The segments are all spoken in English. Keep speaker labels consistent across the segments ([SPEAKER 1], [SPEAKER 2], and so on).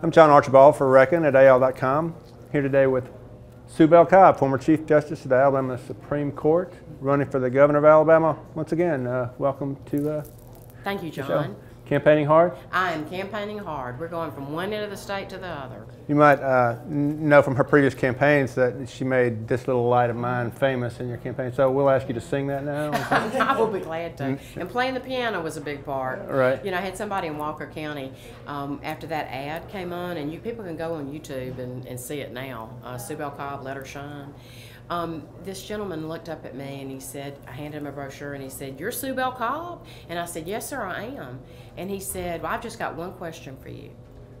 [SPEAKER 1] I'm John Archibald for Reckon at AL.com. Here today with Sue Bell Cobb, former Chief Justice of the Alabama Supreme Court, running for the Governor of Alabama. Once again, uh, welcome to uh,
[SPEAKER 2] Thank you. John.
[SPEAKER 1] Campaigning hard.
[SPEAKER 2] I am campaigning hard. We're going from one end of the state to the other.
[SPEAKER 1] You might uh, know from her previous campaigns that she made this little light of mine famous in your campaign. So we'll ask you to sing that now.
[SPEAKER 2] I will be glad to. And playing the piano was a big part.
[SPEAKER 1] Right.
[SPEAKER 2] You know, I had somebody in Walker County um, after that ad came on, and you people can go on YouTube and, and see it now. Uh, Sue Bell Cobb, Let Her Shine. Um, this gentleman looked up at me and he said, I handed him a brochure and he said, You're Sue Bell Cobb? And I said, Yes, sir, I am. And he said, Well, I've just got one question for you.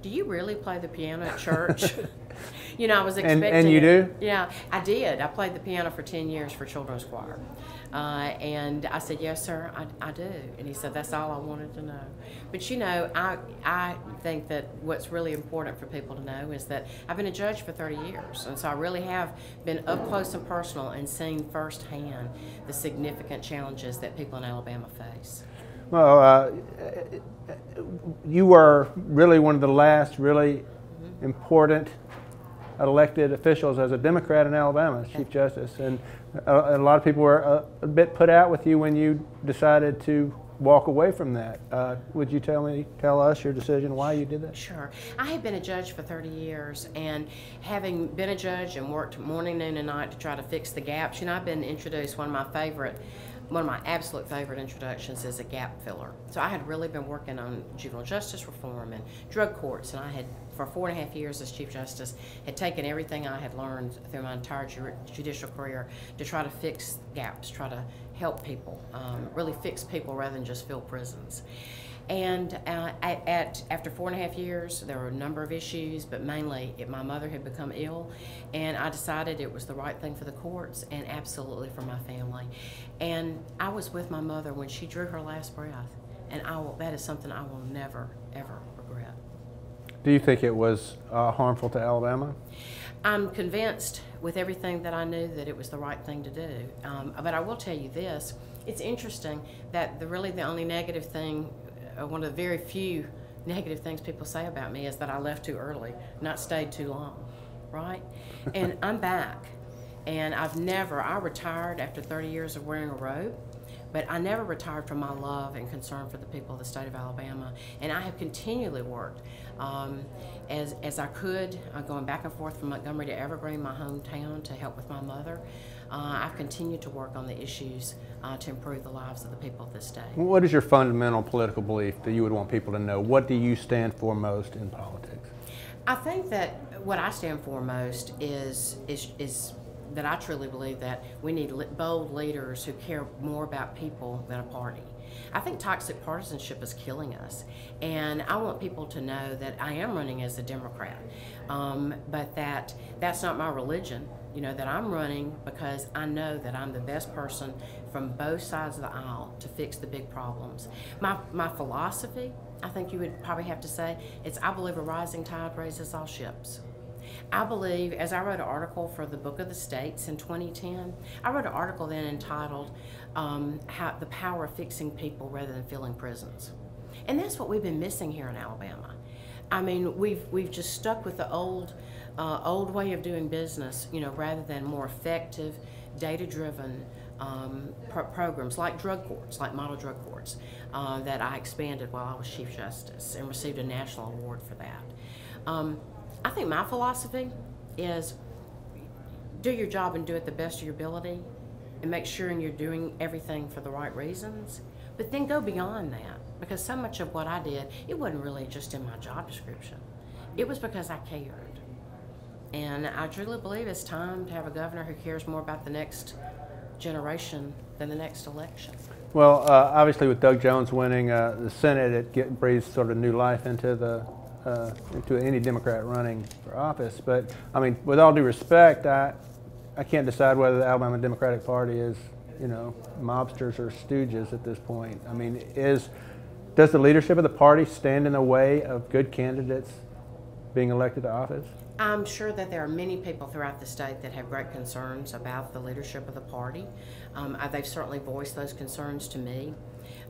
[SPEAKER 2] Do you really play the piano at church? you know, I was
[SPEAKER 1] And-
[SPEAKER 2] expecting.
[SPEAKER 1] and you
[SPEAKER 2] it.
[SPEAKER 1] do?
[SPEAKER 2] Yeah, I did. I played the piano for 10 years for Children's Choir. Uh, and I said, Yes, sir, I, I do. And he said, That's all I wanted to know. But you know, I, I think that what's really important for people to know is that I've been a judge for 30 years. And so I really have been up close and personal and seen firsthand the significant challenges that people in Alabama face.
[SPEAKER 1] Well, uh, you were really one of the last really important elected officials as a Democrat in Alabama, as Chief Justice, and a, a lot of people were a, a bit put out with you when you decided to walk away from that. Uh, would you tell me, tell us your decision why you did that?
[SPEAKER 2] Sure. I had been a judge for 30 years, and having been a judge and worked morning, noon, and night to try to fix the gaps, you know, I've been introduced, one of my favorite, one of my absolute favorite introductions is a gap filler. So I had really been working on juvenile justice reform and drug courts, and I had, for four and a half years as Chief Justice, had taken everything I had learned through my entire ju- judicial career to try to fix gaps, try to help people, um, really fix people rather than just fill prisons. And uh, at, at after four and a half years, there were a number of issues, but mainly it, my mother had become ill, and I decided it was the right thing for the courts and absolutely for my family. And I was with my mother when she drew her last breath, and I will, that is something I will never ever regret.
[SPEAKER 1] Do you think it was uh, harmful to Alabama?
[SPEAKER 2] I'm convinced with everything that I knew that it was the right thing to do. Um, but I will tell you this: it's interesting that the really the only negative thing, Uh, one of the very few negative things people say about me is that I left too early, not stayed too long, right? and I'm back, and I've never. I retired after 30 years of wearing a robe. But I never retired from my love and concern for the people of the state of Alabama. And I have continually worked um, as, as I could, uh, going back and forth from Montgomery to Evergreen, my hometown, to help with my mother. Uh, I've continued to work on the issues uh, to improve the lives of the people of this state.
[SPEAKER 1] What is your fundamental political belief that you would want people to know? What do you stand for most in politics?
[SPEAKER 2] I think that what I stand for most is is is that I truly believe that we need bold leaders who care more about people than a party. I think toxic partisanship is killing us, and I want people to know that I am running as a Democrat, um, but that that's not my religion. You know that I'm running because I know that I'm the best person from both sides of the aisle to fix the big problems. My my philosophy, I think you would probably have to say, it's I believe a rising tide raises all ships. I believe, as I wrote an article for the Book of the States in 2010, I wrote an article then entitled um, how, The Power of Fixing People Rather Than Filling Prisons. And that's what we've been missing here in Alabama. I mean, we've, we've just stuck with the old, uh, old way of doing business, you know, rather than more effective, data driven um, pro- programs like drug courts, like model drug courts, uh, that I expanded while I was Chief Justice and received a national award for that. Um, I think my philosophy is do your job and do it the best of your ability and make sure you're doing everything for the right reasons. But then go beyond that because so much of what I did, it wasn't really just in my job description. It was because I cared. And I truly believe it's time to have a governor who cares more about the next generation than the next election.
[SPEAKER 1] Well, uh, obviously, with Doug Jones winning uh, the Senate, it get, breathes sort of new life into the uh, into any Democrat running for office. But I mean, with all due respect, I I can't decide whether the Alabama Democratic Party is you know mobsters or stooges at this point. I mean, is does the leadership of the party stand in the way of good candidates being elected to office?
[SPEAKER 2] I'm sure that there are many people throughout the state that have great concerns about the leadership of the party. Um, they've certainly voiced those concerns to me.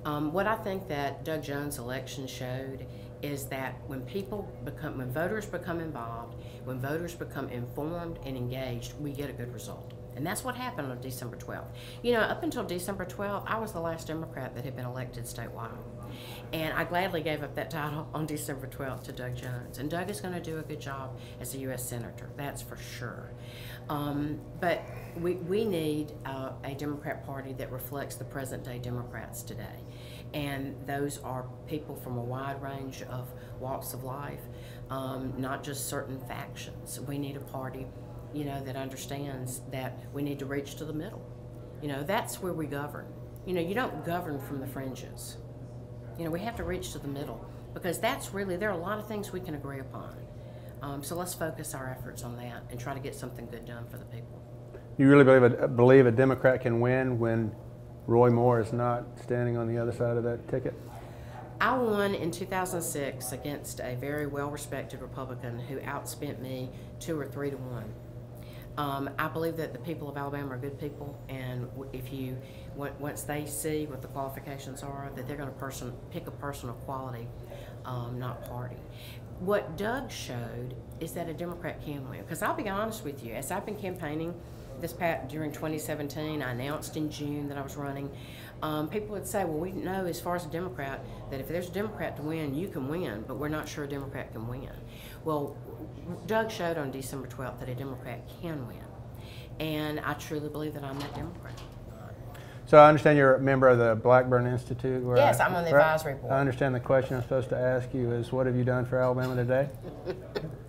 [SPEAKER 2] Um, what I think that Doug Jones' election showed is that when people become, when voters become involved, when voters become informed and engaged, we get a good result. And that's what happened on December 12th. You know, up until December 12th, I was the last Democrat that had been elected statewide. And I gladly gave up that title on December 12th to Doug Jones. And Doug is going to do a good job as a U.S. Senator, that's for sure. Um, but we, we need uh, a Democrat Party that reflects the present day Democrats today. And those are people from a wide range of walks of life, um, not just certain factions. We need a party, you know, that understands that we need to reach to the middle. You know, that's where we govern. You know, you don't govern from the fringes. You know, we have to reach to the middle because that's really, there are a lot of things we can agree upon. Um, so let's focus our efforts on that and try to get something good done for the people.
[SPEAKER 1] You really believe a, believe a Democrat can win when Roy Moore is not standing on the other side of that ticket?
[SPEAKER 2] I won in 2006 against a very well respected Republican who outspent me two or three to one. Um, I believe that the people of Alabama are good people, and if you once they see what the qualifications are, that they're going to person pick a person of quality, um, not party. What Doug showed is that a Democrat can win. Because I'll be honest with you, as I've been campaigning this past during 2017, I announced in June that I was running. Um, people would say, "Well, we know as far as a Democrat that if there's a Democrat to win, you can win, but we're not sure a Democrat can win." Well, Doug showed on December 12th that a Democrat can win, and I truly believe that I'm that Democrat.
[SPEAKER 1] So I understand you're a member of the Blackburn Institute.
[SPEAKER 2] yes,
[SPEAKER 1] I,
[SPEAKER 2] I'm on the advisory board.
[SPEAKER 1] I understand the question I'm supposed to ask you is, what have you done for Alabama today?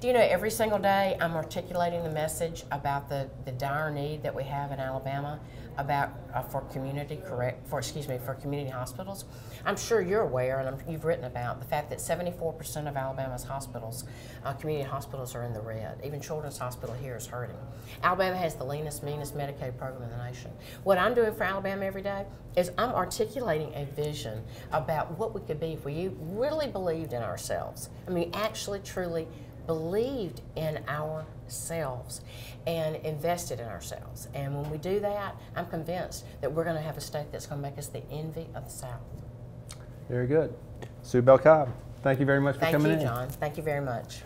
[SPEAKER 2] Do you know every single day I'm articulating the message about the, the dire need that we have in Alabama about uh, for community correct for excuse me for community hospitals. I'm sure you're aware and I'm, you've written about the fact that 74% of Alabama's hospitals, uh, community hospitals, are in the red. Even Children's Hospital here is hurting. Alabama has the leanest, meanest Medicaid program in the nation. What I'm doing for Alabama every day is I'm articulating a vision about what we could be if we really believed in ourselves. I mean, actually, truly believed in ourselves and invested in ourselves. And when we do that, I'm convinced that we're going to have a state that's going to make us the envy of the South.
[SPEAKER 1] Very good. Sue Bell Cobb, thank you very much for
[SPEAKER 2] thank
[SPEAKER 1] coming
[SPEAKER 2] you,
[SPEAKER 1] in.
[SPEAKER 2] Thank you, John. Thank you very much.